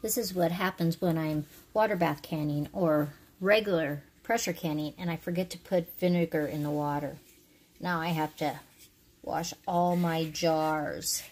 This is what happens when I'm water bath canning or regular pressure canning and I forget to put vinegar in the water. Now I have to wash all my jars.